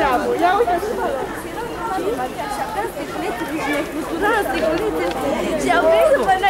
bravo, ja uite Și au venit să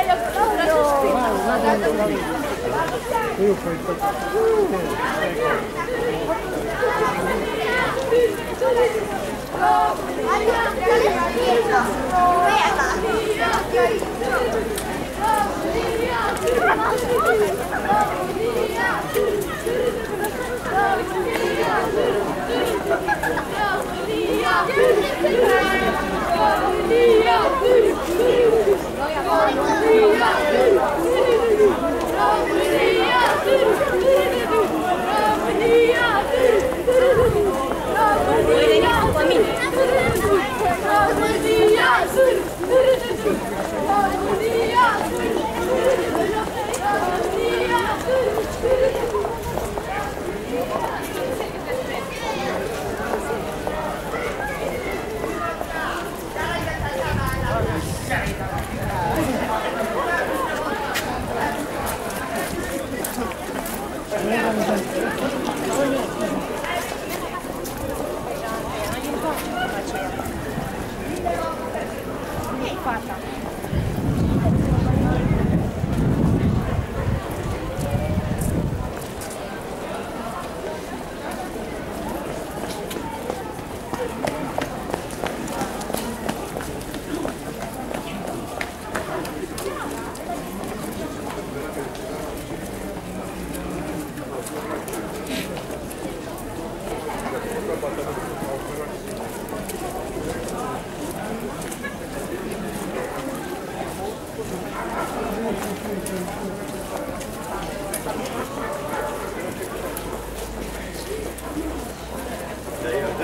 かった。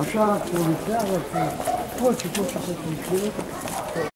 Achat pour le faire, toi tu peux faire